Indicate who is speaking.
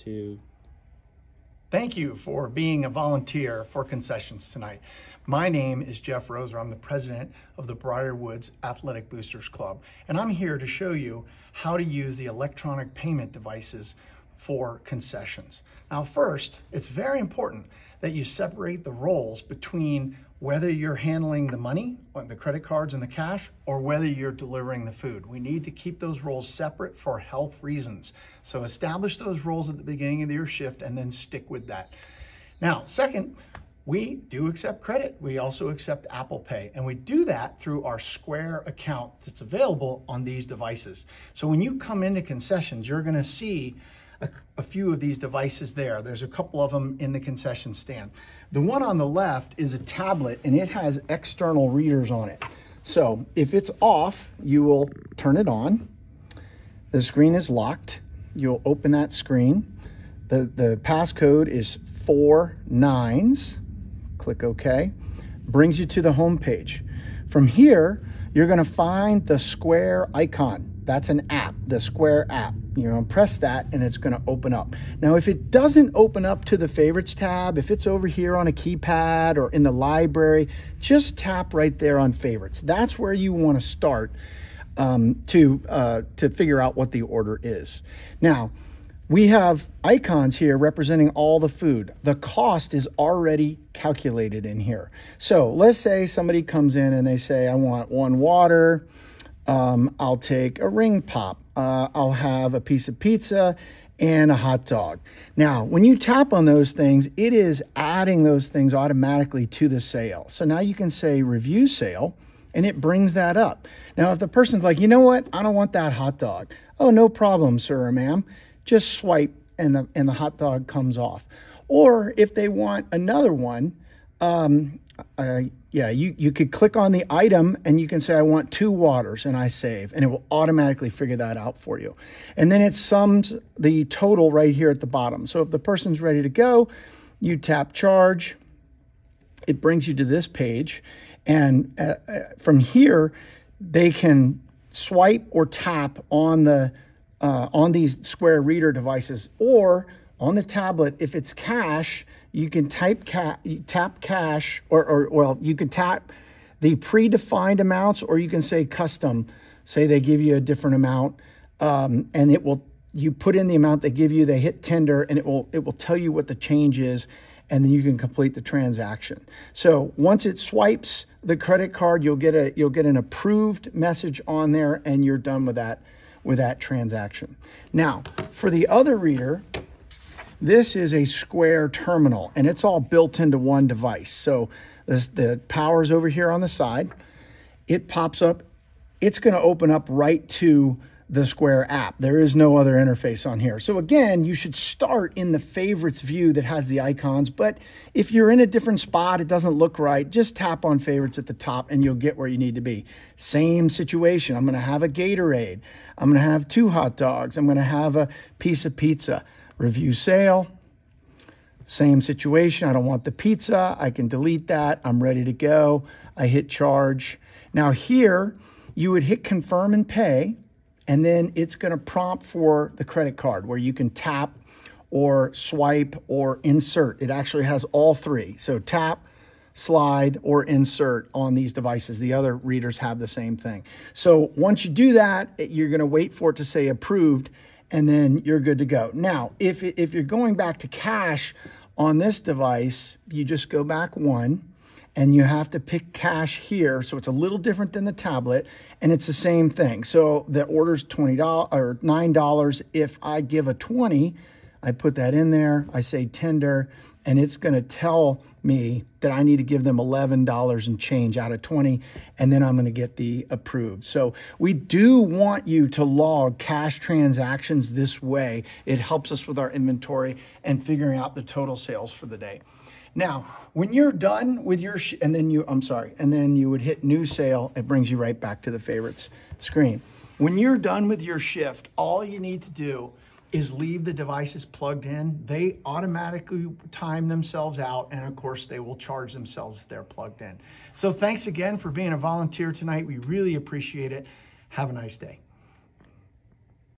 Speaker 1: two.
Speaker 2: Thank you for being a volunteer for concessions tonight. My name is Jeff Roser. I'm the president of the Briar Woods Athletic Boosters Club, and I'm here to show you how to use the electronic payment devices for concessions. Now, first, it's very important that you separate the roles between whether you're handling the money, the credit cards and the cash, or whether you're delivering the food. We need to keep those roles separate for health reasons. So establish those roles at the beginning of your shift and then stick with that. Now, second, we do accept credit. We also accept Apple Pay, and we do that through our Square account that's available on these devices. So when you come into concessions, you're gonna see a, a, few of these devices there. There's a couple of them in the concession stand. The one on the left is a tablet and it has external readers on it. So if it's off, you will turn it on. The screen is locked. You'll open that screen. The, the passcode is four nines. Click OK. Brings you to the home page. From here, you're going to find the square icon. That's an app, the Square app. You're gonna press that and it's gonna open up. Now, if it doesn't open up to the favorites tab, if it's over here on a keypad or in the library, just tap right there on favorites. That's where you wanna start um, to, uh, to figure out what the order is. Now, we have icons here representing all the food. The cost is already calculated in here. So let's say somebody comes in and they say, I want one water, um, I'll take a ring pop, uh, I'll have a piece of pizza and a hot dog. Now, when you tap on those things, it is adding those things automatically to the sale. So now you can say review sale and it brings that up. Now, if the person's like, you know what, I don't want that hot dog. Oh, no problem, sir or ma'am just swipe and the, and the hot dog comes off. Or if they want another one, um, uh, yeah, you, you could click on the item and you can say, I want two waters and I save, and it will automatically figure that out for you. And then it sums the total right here at the bottom. So if the person's ready to go, you tap charge, it brings you to this page. And uh, uh from here, they can swipe or tap on the uh, on these Square Reader devices or on the tablet. If it's cash, you can type ca- tap cash or, or well, you can tap the predefined amounts or you can say custom. Say they give you a different amount um, and it will you put in the amount they give you, they hit tender and it will it will tell you what the change is and then you can complete the transaction. So once it swipes the credit card, you'll get a you'll get an approved message on there and you're done with that with that transaction. Now, for the other reader, this is a Square terminal and it's all built into one device. So this, the power's over here on the side. It pops up. It's going to open up right to the Square app. There is no other interface on here. So again, you should start in the favorites view that has the icons, but if you're in a different spot, it doesn't look right, just tap on favorites at the top and you'll get where you need to be. Same situation. I'm going to have a Gatorade. I'm going to have two hot dogs. I'm going to have a piece of pizza. Review sale. Same situation. I don't want the pizza. I can delete that. I'm ready to go. I hit charge. Now here, you would hit confirm and pay and then it's going to prompt for the credit card where you can tap or swipe or insert. It actually has all three. So tap, slide, or insert on these devices. The other readers have the same thing. So once you do that, you're going to wait for it to say approved, and then you're good to go. Now, if, if you're going back to cash on this device, you just go back one and you have to pick cash here. So it's a little different than the tablet and it's the same thing. So the order's $20 or $9. If I give a 20, I put that in there, I say tender, and it's going to tell me that I need to give them $11 and change out of 20 and then I'm going to get the approved. So we do want you to log cash transactions this way. It helps us with our inventory and figuring out the total sales for the day. Now, when you're done with your, and then you, I'm sorry, and then you would hit new sale, it brings you right back to the favorites screen. When you're done with your shift, all you need to do is leave the devices plugged in. They automatically time themselves out, and of course, they will charge themselves if they're plugged in. So, thanks again for being a volunteer tonight. We really appreciate it. Have a nice day.